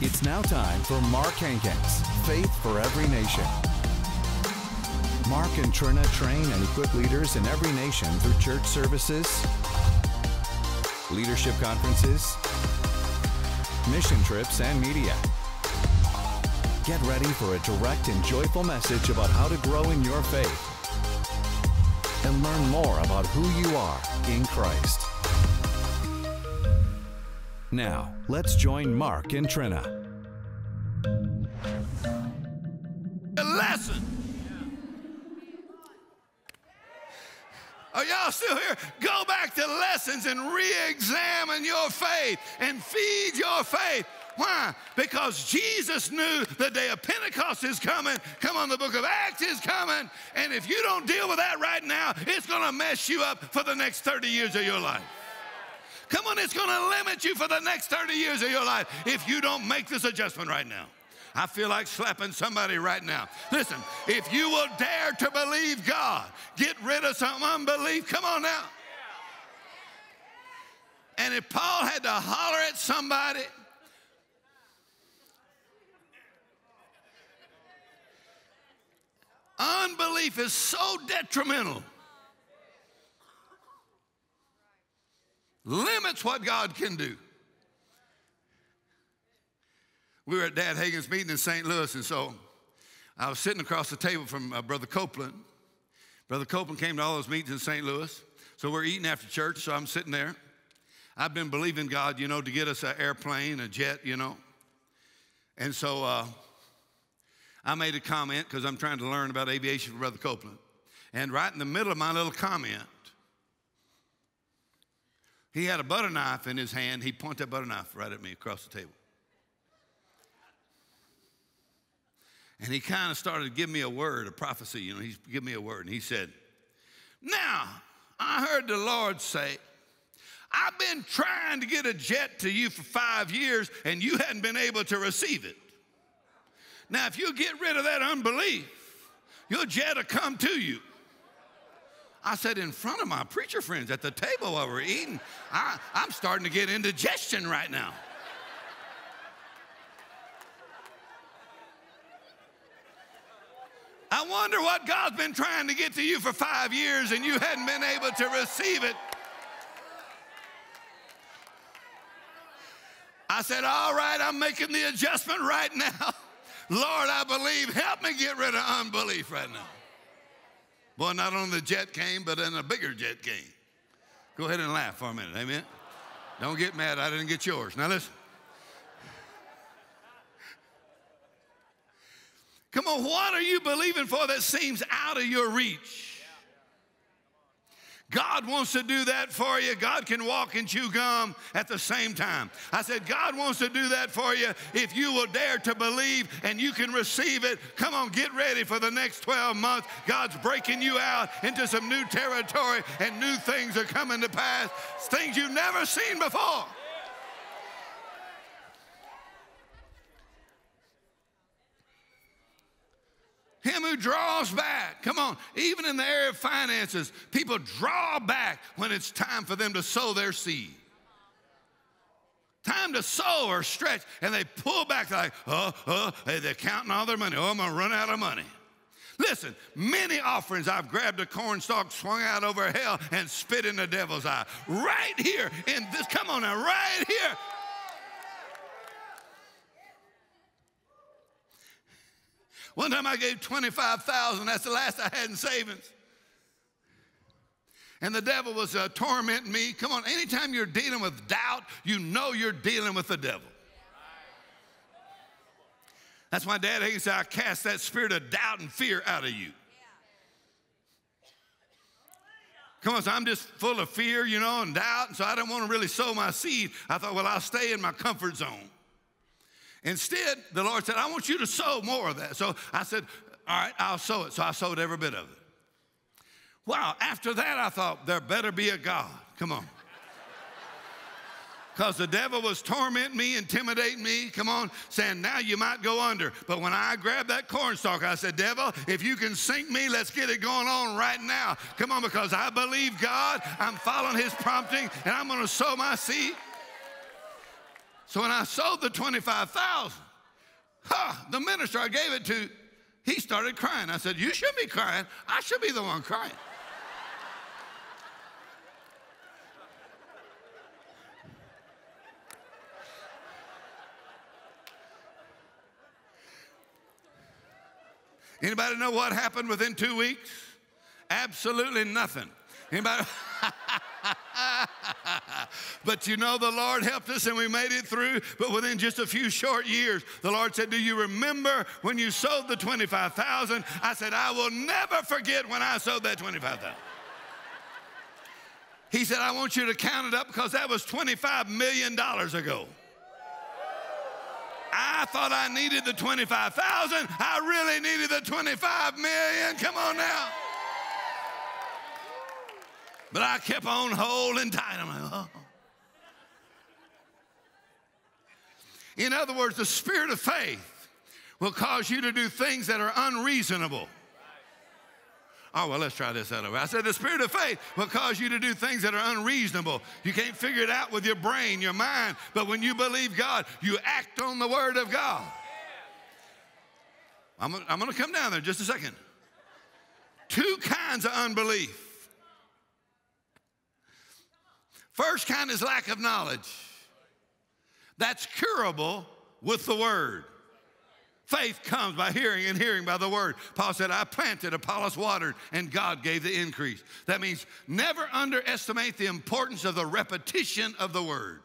It's now time for Mark Hankins, Faith for Every Nation. Mark and Trina train and equip leaders in every nation through church services, leadership conferences, mission trips, and media. Get ready for a direct and joyful message about how to grow in your faith and learn more about who you are in Christ. Now, let's join Mark and Trina. A lesson. Are y'all still here? Go back to lessons and re examine your faith and feed your faith. Why? Because Jesus knew the day of Pentecost is coming. Come on, the book of Acts is coming. And if you don't deal with that right now, it's going to mess you up for the next 30 years of your life. Come on, it's going to limit you for the next 30 years of your life if you don't make this adjustment right now. I feel like slapping somebody right now. Listen, if you will dare to believe God, get rid of some unbelief. Come on now. And if Paul had to holler at somebody, unbelief is so detrimental. Limits what God can do. We were at Dad Hagin's meeting in St. Louis, and so I was sitting across the table from uh, Brother Copeland. Brother Copeland came to all those meetings in St. Louis. So we're eating after church, so I'm sitting there. I've been believing God, you know, to get us an airplane, a jet, you know. And so uh, I made a comment because I'm trying to learn about aviation from Brother Copeland. And right in the middle of my little comment, he had a butter knife in his hand. He pointed that butter knife right at me across the table. And he kind of started to give me a word, a prophecy. You know, he's give me a word. And he said, Now, I heard the Lord say, I've been trying to get a jet to you for five years, and you hadn't been able to receive it. Now, if you get rid of that unbelief, your jet will come to you. I said, in front of my preacher friends at the table while we're eating, I, I'm starting to get indigestion right now. I wonder what God's been trying to get to you for five years and you hadn't been able to receive it. I said, All right, I'm making the adjustment right now. Lord, I believe. Help me get rid of unbelief right now. Boy, not only the jet came, but then a bigger jet came. Go ahead and laugh for a minute. Amen. Don't get mad. I didn't get yours. Now listen. Come on, what are you believing for that seems out of your reach? God wants to do that for you. God can walk and chew gum at the same time. I said, God wants to do that for you if you will dare to believe and you can receive it. Come on, get ready for the next 12 months. God's breaking you out into some new territory and new things are coming to pass, things you've never seen before. Him who draws back. Come on, even in the area of finances, people draw back when it's time for them to sow their seed. Time to sow or stretch, and they pull back like, oh, oh, they're counting all their money. Oh, I'm gonna run out of money. Listen, many offerings I've grabbed a cornstalk, swung out over hell, and spit in the devil's eye. Right here in this, come on now, right here. One time I gave 25,000. That's the last I had in savings. And the devil was uh, tormenting me. Come on, anytime you're dealing with doubt, you know you're dealing with the devil. That's why Dad Hagin said, I cast that spirit of doubt and fear out of you. Come on, so I'm just full of fear, you know, and doubt, and so I don't want to really sow my seed. I thought, well, I'll stay in my comfort zone. Instead, the Lord said, I want you to sow more of that. So I said, All right, I'll sow it. So I sowed every bit of it. Wow, after that, I thought, There better be a God. Come on. Because the devil was tormenting me, intimidating me, come on, saying, Now you might go under. But when I grabbed that cornstalk, I said, Devil, if you can sink me, let's get it going on right now. Come on, because I believe God, I'm following his prompting, and I'm going to sow my seed. So when I sold the 25,000, huh, the minister I gave it to, he started crying. I said, You should be crying. I should be the one crying. Anybody know what happened within two weeks? Absolutely nothing. Anybody? but you know, the Lord helped us and we made it through. But within just a few short years, the Lord said, Do you remember when you sold the 25,000? I said, I will never forget when I sold that 25,000. He said, I want you to count it up because that was $25 million ago. I thought I needed the 25,000. I really needed the 25 million. Come on now. But I kept on holding tight. I'm like, oh. In other words, the spirit of faith will cause you to do things that are unreasonable. Oh, well, let's try this out over. I said, the spirit of faith will cause you to do things that are unreasonable. You can't figure it out with your brain, your mind, but when you believe God, you act on the word of God. I'm, I'm going to come down there just a second. Two kinds of unbelief. First kind is lack of knowledge. That's curable with the word. Faith comes by hearing and hearing by the word. Paul said, I planted, Apollos watered, and God gave the increase. That means never underestimate the importance of the repetition of the word.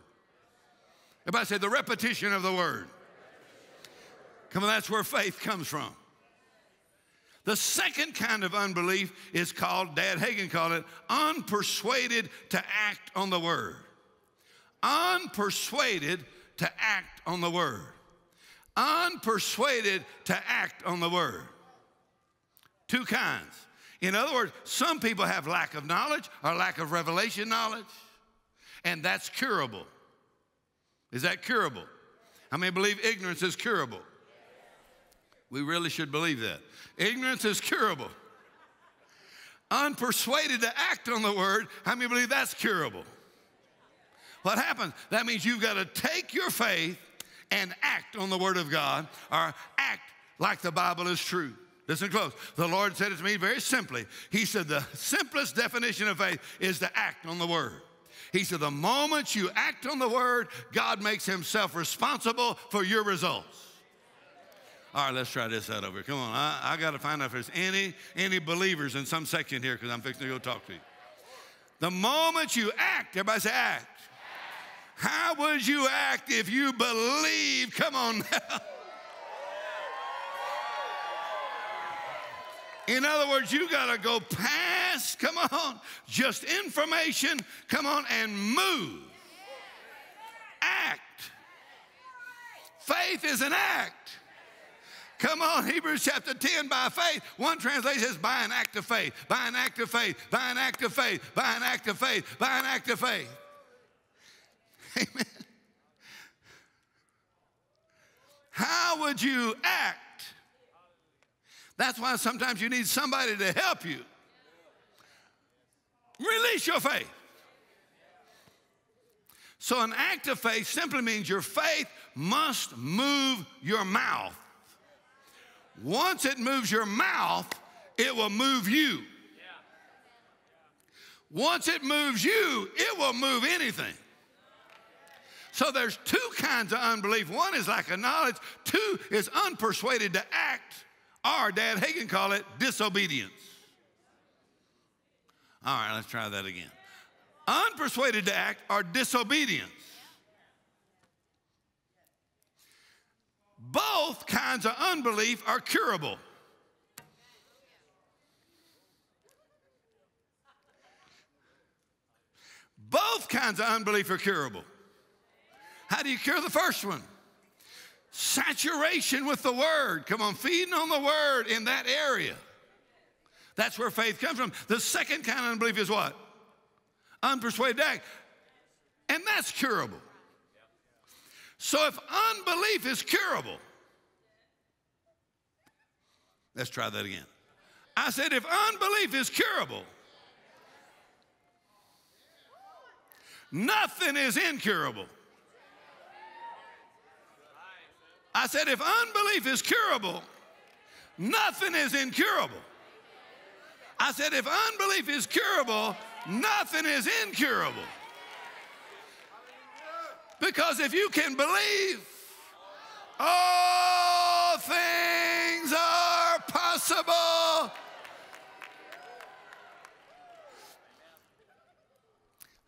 Everybody say the repetition of the word. Come on, that's where faith comes from. The second kind of unbelief is called, Dad Hagin called it, unpersuaded to act on the word. Unpersuaded to act on the word unpersuaded to act on the word. Two kinds. In other words, some people have lack of knowledge or lack of revelation knowledge, and that's curable. Is that curable? How many believe ignorance is curable? We really should believe that. Ignorance is curable. Unpersuaded to act on the word, how many believe that's curable? What happens? That means you've got to take your faith and act on the Word of God or act like the Bible is true. Listen close. The Lord said it to me very simply. He said, The simplest definition of faith is to act on the Word. He said, The moment you act on the Word, God makes Himself responsible for your results. All right, let's try this out over. here. Come on, I, I got to find out if there's any any believers in some section here because I'm fixing to go talk to you. The moment you act, everybody say act. How would you act if you believe? Come on now. In other words, you got to go past, come on, just information, come on, and move. Act. Faith is an act. Come on, Hebrews chapter 10, by faith. One translation says, by an act of faith, by an act of faith, by an act of faith, by an act of faith, by an act of faith. Amen. How would you act? That's why sometimes you need somebody to help you. Release your faith. So, an act of faith simply means your faith must move your mouth. Once it moves your mouth, it will move you. Once it moves you, it will move anything. So there's two kinds of unbelief. One is lack of knowledge. Two is unpersuaded to act, or Dad Hagin call it disobedience. All right, let's try that again. Unpersuaded to act or disobedience. Both kinds of unbelief are curable. Both kinds of unbelief are curable. How do you cure the first one? Saturation with the word. Come on, feeding on the word in that area. That's where faith comes from. The second kind of unbelief is what? Unpersuaded act. And that's curable. So if unbelief is curable, let's try that again. I said, if unbelief is curable, nothing is incurable. I said, if unbelief is curable, nothing is incurable. I said, if unbelief is curable, nothing is incurable. Because if you can believe, all things are possible.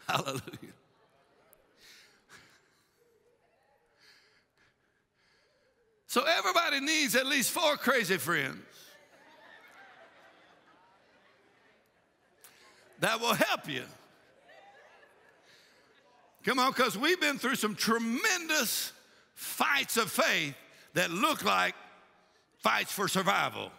Hallelujah. So everybody needs at least four crazy friends that will help you. Come on, because we've been through some tremendous fights of faith that look like fights for survival.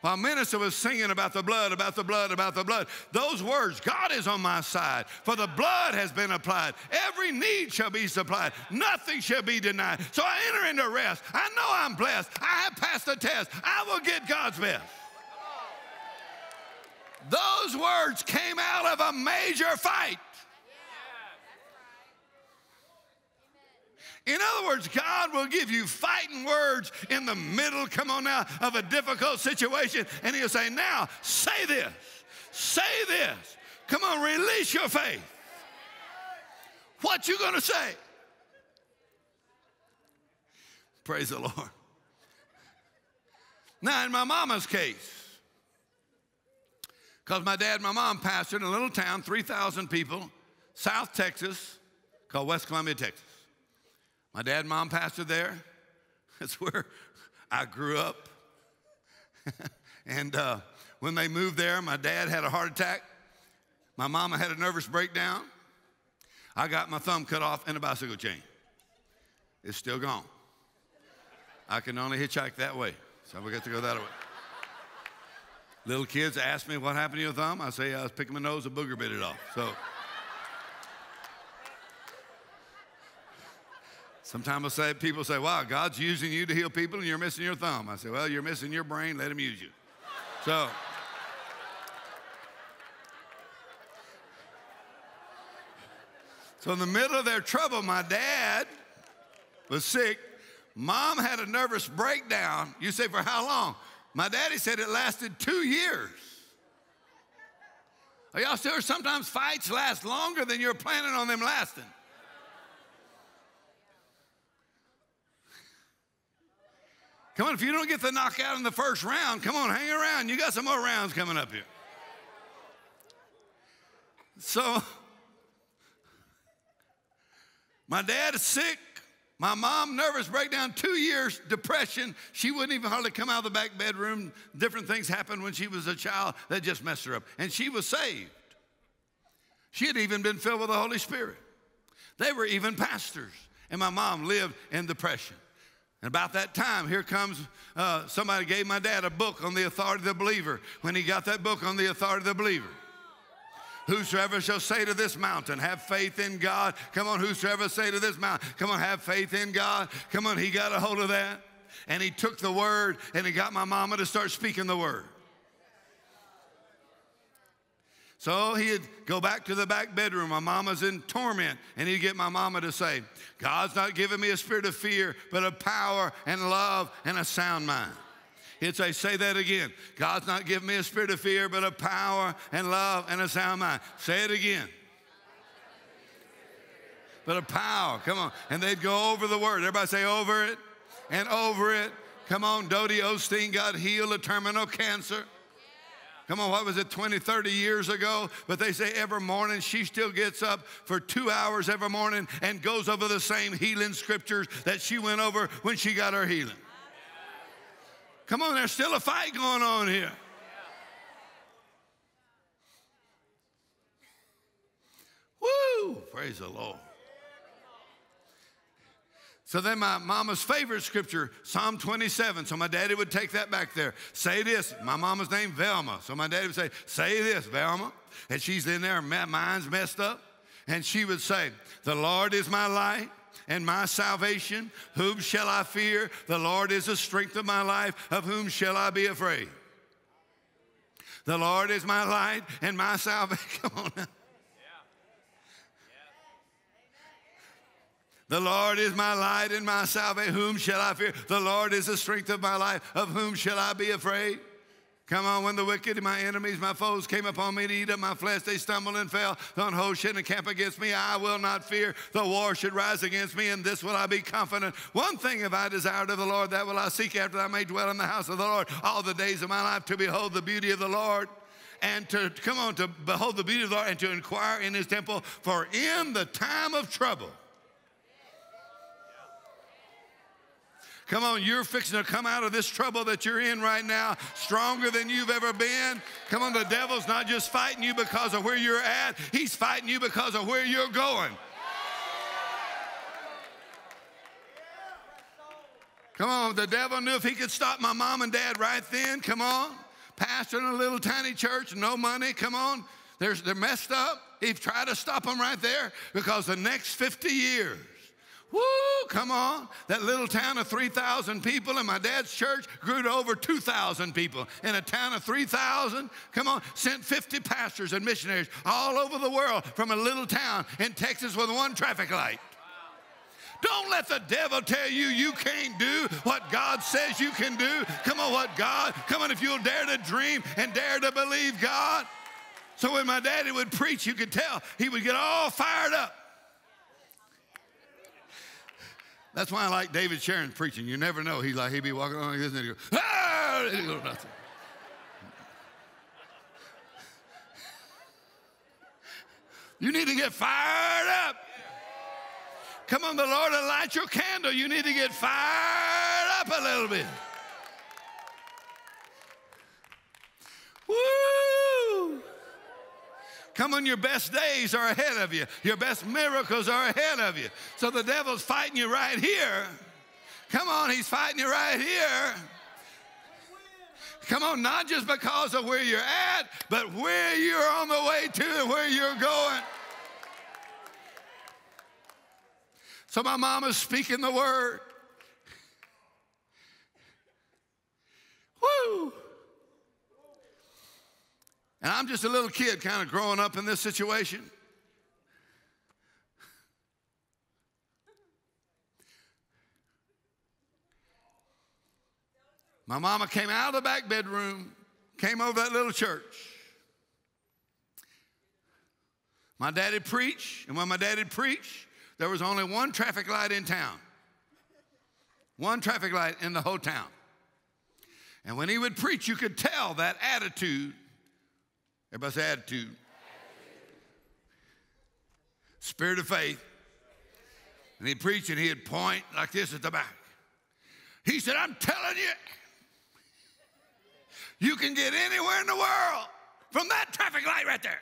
While minister was singing about the blood, about the blood, about the blood, those words, God is on my side, for the blood has been applied. Every need shall be supplied. Nothing shall be denied. So I enter into rest. I know I'm blessed. I have passed the test. I will get God's best. Those words came out of a major fight. In other words, God will give you fighting words in the middle, come on now, of a difficult situation, and He'll say, Now, say this, say this. Come on, release your faith. What you gonna say? Praise the Lord. Now, in my mama's case, because my dad and my mom pastored in a little town, 3,000 people, South Texas, called West Columbia, Texas. My dad and mom pastored there. That's where I grew up. and uh, when they moved there, my dad had a heart attack. My mama had a nervous breakdown. I got my thumb cut off in a bicycle chain. It's still gone. I can only hitchhike that way, so we got to go that way. Little kids ask me what happened to your thumb. I say I was picking my nose, a booger bit it off. So. Sometimes say, people say, wow, God's using you to heal people and you're missing your thumb. I say, well, you're missing your brain, let him use you. So, so in the middle of their trouble, my dad was sick. Mom had a nervous breakdown. You say, for how long? My daddy said it lasted two years. Are y'all still? Sometimes fights last longer than you're planning on them lasting. Come on, if you don't get the knockout in the first round, come on, hang around. You got some more rounds coming up here. So, my dad is sick. My mom, nervous breakdown, two years, depression. She wouldn't even hardly come out of the back bedroom. Different things happened when she was a child that just messed her up. And she was saved. She had even been filled with the Holy Spirit. They were even pastors. And my mom lived in depression. And about that time, here comes uh, somebody gave my dad a book on the authority of the believer. When he got that book on the authority of the believer, whosoever shall say to this mountain, have faith in God. Come on, whosoever say to this mountain, come on, have faith in God. Come on, he got a hold of that. And he took the word and he got my mama to start speaking the word. So he'd go back to the back bedroom. My mama's in torment, and he'd get my mama to say, God's not giving me a spirit of fear, but of power and love and a sound mind. He'd say, Say that again. God's not giving me a spirit of fear, but of power and love and a sound mind. Say it again. But a power. Come on. And they'd go over the word. Everybody say, Over it and over it. Come on. Dodie Osteen got healed of terminal cancer. Come on, what was it, 20, 30 years ago? But they say every morning she still gets up for two hours every morning and goes over the same healing scriptures that she went over when she got her healing. Come on, there's still a fight going on here. Woo! Praise the Lord. So then my mama's favorite scripture, Psalm 27. So my daddy would take that back there. Say this. My mama's name, Velma. So my daddy would say, say this, Velma. And she's in there, mind's messed up. And she would say, the Lord is my light and my salvation. Whom shall I fear? The Lord is the strength of my life. Of whom shall I be afraid? The Lord is my light and my salvation. Come on. The Lord is my light and my salvation. Whom shall I fear? The Lord is the strength of my life. Of whom shall I be afraid? Come on, when the wicked, my enemies, my foes came upon me to eat up my flesh, they stumbled and fell. The host should encamp against me. I will not fear. The war should rise against me, and this will I be confident. One thing have I desired of the Lord, that will I seek after that I may dwell in the house of the Lord all the days of my life to behold the beauty of the Lord and to come on to behold the beauty of the Lord and to inquire in his temple. For in the time of trouble, Come on, you're fixing to come out of this trouble that you're in right now stronger than you've ever been. Come on, the devil's not just fighting you because of where you're at, he's fighting you because of where you're going. Come on, the devil knew if he could stop my mom and dad right then, come on. Pastor in a little tiny church, no money, come on. They're, they're messed up. He tried to stop them right there because the next 50 years, Woo, come on. That little town of 3,000 people in my dad's church grew to over 2,000 people. In a town of 3,000, come on, sent 50 pastors and missionaries all over the world from a little town in Texas with one traffic light. Don't let the devil tell you you can't do what God says you can do. Come on, what God, come on, if you'll dare to dream and dare to believe God. So when my daddy would preach, you could tell he would get all fired up. That's why I like David Sharon preaching. You never know. He's like, he'd be walking along like this and he'd go, ah! He'd go, nothing. You need to get fired up. Come on, the Lord will light your candle. You need to get fired up a little bit. Woo! Come on, your best days are ahead of you. Your best miracles are ahead of you. So the devil's fighting you right here. Come on, he's fighting you right here. Come on, not just because of where you're at, but where you're on the way to and where you're going. So my mom is speaking the word. Woo! And I'm just a little kid kind of growing up in this situation. My mama came out of the back bedroom, came over that little church. My daddy preached, and when my daddy preached, there was only one traffic light in town. One traffic light in the whole town. And when he would preach, you could tell that attitude Everybody say attitude. Spirit of faith. And he'd preach and he'd point like this at the back. He said, I'm telling you, you can get anywhere in the world from that traffic light right there.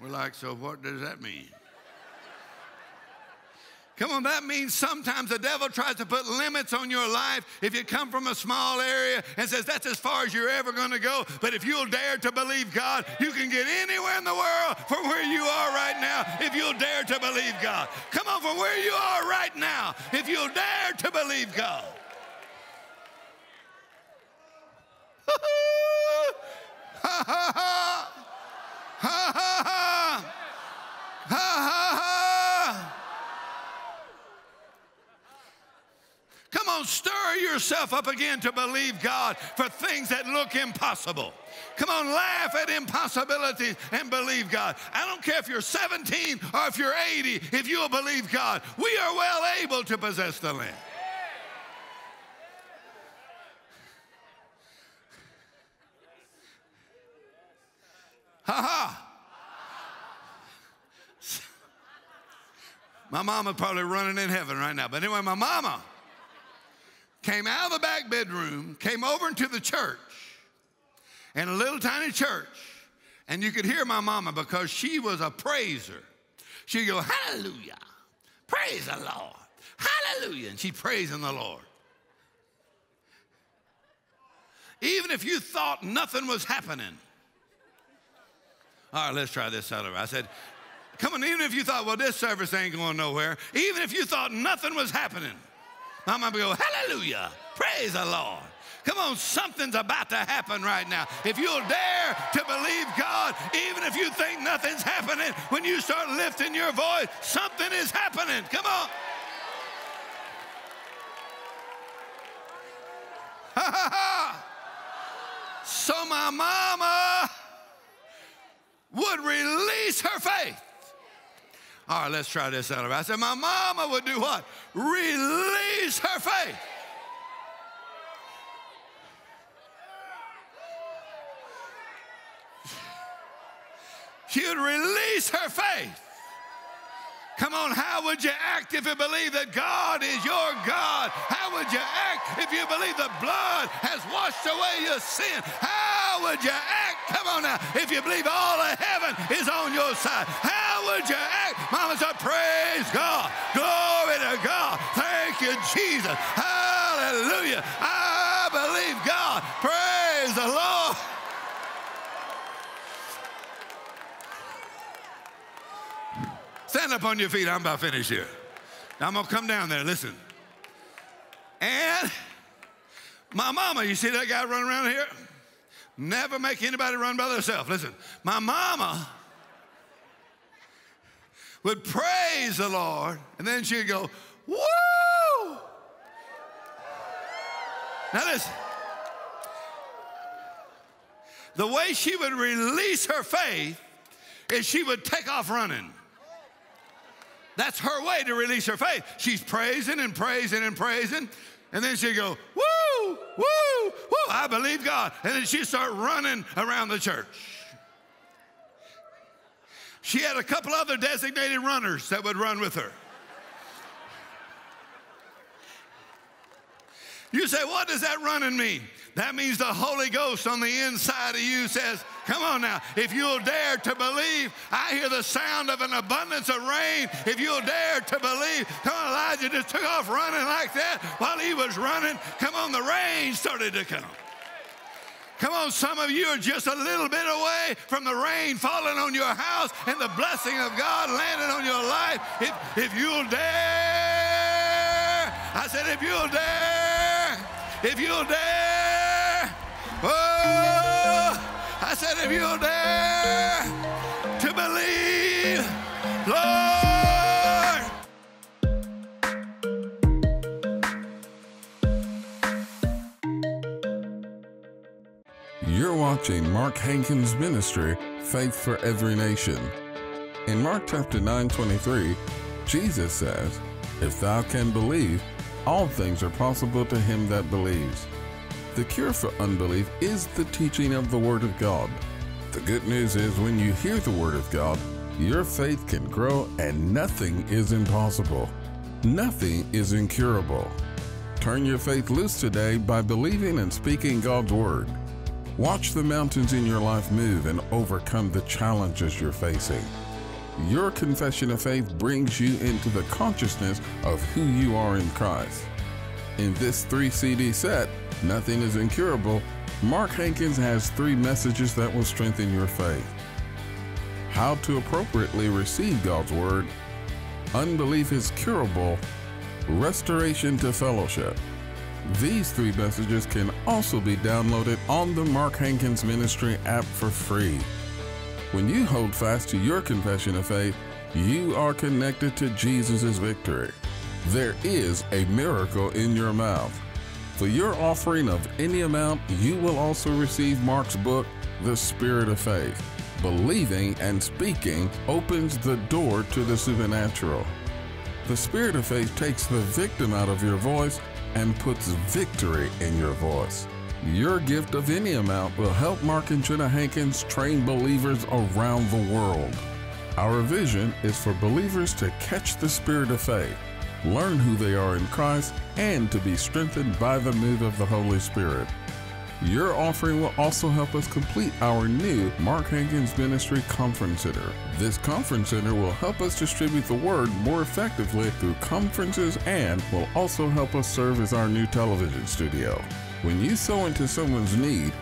We're like, so what does that mean? Come on, that means sometimes the devil tries to put limits on your life if you come from a small area and says that's as far as you're ever going to go. But if you'll dare to believe God, you can get anywhere in the world from where you are right now if you'll dare to believe God. Come on, from where you are right now, if you'll dare to believe God. ha ha ha ha ha ha ha Come on, stir yourself up again to believe God for things that look impossible. Come on, laugh at impossibilities and believe God. I don't care if you're 17 or if you're 80, if you'll believe God, we are well able to possess the land. Ha ha. My mama's probably running in heaven right now. But anyway, my mama came out of the back bedroom, came over into the church, in a little tiny church, and you could hear my mama because she was a praiser. She'd go, Hallelujah, praise the Lord, Hallelujah, and she's praising the Lord. Even if you thought nothing was happening. All right, let's try this out I said, Come on, even if you thought, well, this service ain't going nowhere, even if you thought nothing was happening, my mama go, hallelujah, praise the Lord. Come on, something's about to happen right now. If you'll dare to believe God, even if you think nothing's happening, when you start lifting your voice, something is happening. Come on. So my mama would release her faith. All right, let's try this out. I said, My mama would do what? Release her faith. She would release her faith. Come on, how would you act if you believe that God is your God? How would you act if you believe the blood has washed away your sin? How would you act? Come on now, if you believe all of heaven is on your side, how would you act? Mama said, Praise God, glory to God, thank you, Jesus, hallelujah. I believe God, praise the Lord. Stand up on your feet. I'm about finished here. Now I'm going to come down there. Listen. And my mama, you see that guy running around here? Never make anybody run by themselves. Listen, my mama would praise the Lord, and then she'd go, Woo! Now listen. The way she would release her faith is she would take off running. That's her way to release her faith. She's praising and praising and praising. And then she'd go, woo, I believe God. And then she'd start running around the church. She had a couple other designated runners that would run with her. You say, what does that running mean? That means the Holy Ghost on the inside of you says, Come on now, if you'll dare to believe, I hear the sound of an abundance of rain. If you'll dare to believe, come on, Elijah just took off running like that while he was running. Come on, the rain started to come. Come on, some of you are just a little bit away from the rain falling on your house and the blessing of God landing on your life. If, if you'll dare, I said, if you'll dare, if you'll dare, Said, if you'll dare to believe, Lord. You're watching Mark Hankins Ministry, Faith for Every Nation. In Mark chapter 9 23, Jesus says, If thou can believe, all things are possible to him that believes. The cure for unbelief is the teaching of the Word of God. The good news is when you hear the Word of God, your faith can grow and nothing is impossible. Nothing is incurable. Turn your faith loose today by believing and speaking God's Word. Watch the mountains in your life move and overcome the challenges you're facing. Your confession of faith brings you into the consciousness of who you are in Christ. In this three CD set, Nothing is Incurable, Mark Hankins has three messages that will strengthen your faith. How to appropriately receive God's Word, Unbelief is Curable, Restoration to Fellowship. These three messages can also be downloaded on the Mark Hankins Ministry app for free. When you hold fast to your confession of faith, you are connected to Jesus' victory. There is a miracle in your mouth. For your offering of any amount, you will also receive Mark's book, The Spirit of Faith. Believing and speaking opens the door to the supernatural. The Spirit of Faith takes the victim out of your voice and puts victory in your voice. Your gift of any amount will help Mark and Trina Hankins train believers around the world. Our vision is for believers to catch the spirit of faith, learn who they are in Christ, and to be strengthened by the move of the Holy Spirit. Your offering will also help us complete our new Mark Hankins Ministry Conference Center. This conference center will help us distribute the word more effectively through conferences and will also help us serve as our new television studio. When you sow into someone's need,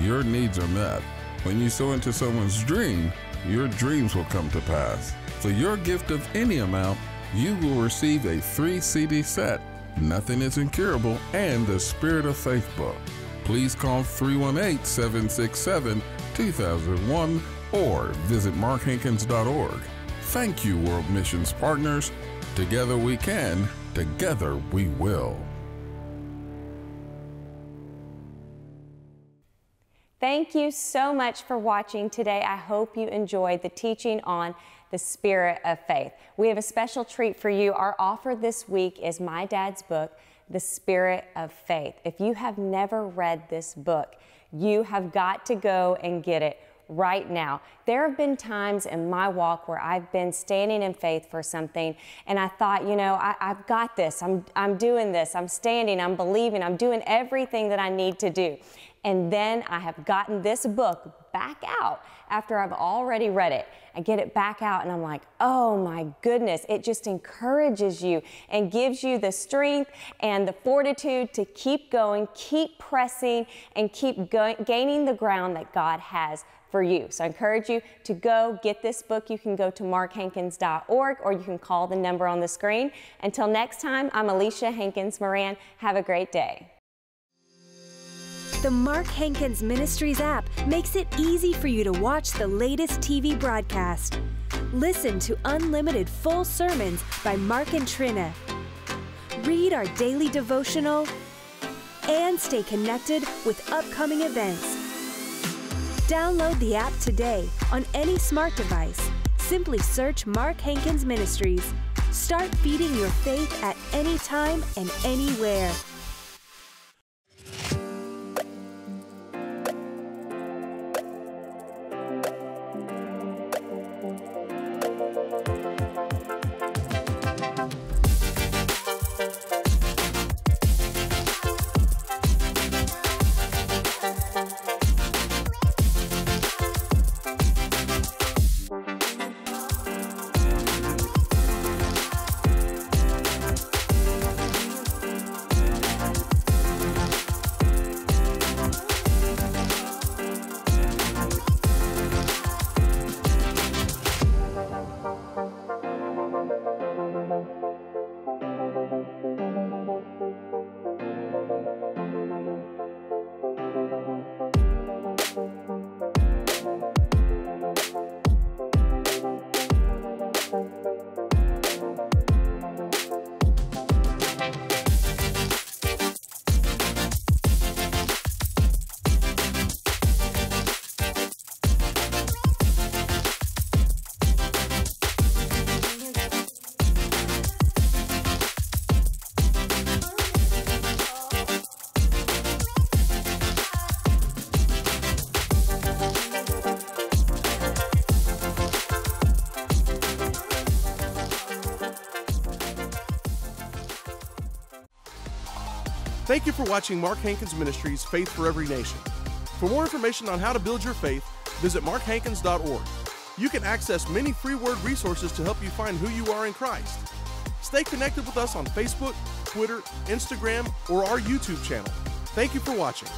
your needs are met. When you sow into someone's dream, your dreams will come to pass. For your gift of any amount, you will receive a three CD set, Nothing is Incurable, and the Spirit of Faith book. please call 318 767 2001 or visit markhankins.org. Thank you, World Missions Partners. Together we can, together we will. Thank you so much for watching today. I hope you enjoyed the teaching on the spirit of faith. We have a special treat for you. Our offer this week is my dad's book, The Spirit of Faith. If you have never read this book, you have got to go and get it right now. There have been times in my walk where I've been standing in faith for something and I thought, you know, I, have got this. I'm, I'm doing this. I'm standing. I'm believing. I'm doing everything that I need to do. And then I have gotten this book back out after I've already read it. I get it back out and I'm like, oh my goodness, it just encourages you and gives you the strength and the fortitude to keep going, keep pressing, and keep go- gaining the ground that God has for you. So I encourage you to go get this book. You can go to markhankins.org or you can call the number on the screen. Until next time, I'm Alicia Hankins Moran. Have a great day. The Mark Hankins Ministries app makes it easy for you to watch the latest TV broadcast. Listen to unlimited full sermons by Mark and Trina. Read our daily devotional and stay connected with upcoming events. Download the app today on any smart device. Simply search Mark Hankins Ministries. Start feeding your faith at any time and anywhere. Thank you for watching Mark Hankins Ministries Faith for Every Nation. For more information on how to build your faith, visit markhankins.org. You can access many free word resources to help you find who you are in Christ. Stay connected with us on Facebook, Twitter, Instagram, or our YouTube channel. Thank you for watching.